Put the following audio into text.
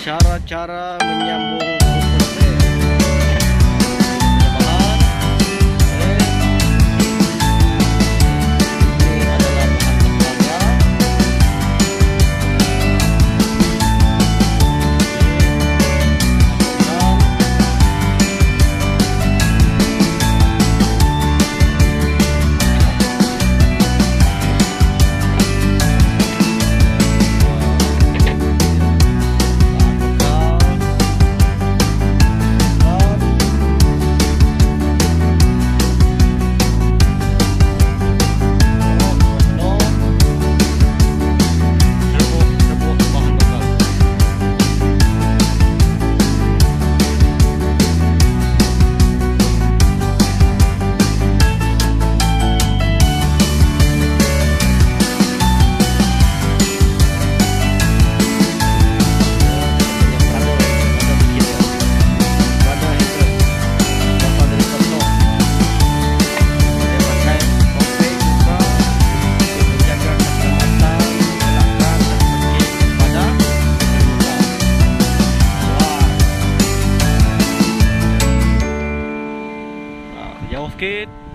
cara-cara menyambung Auf geht's!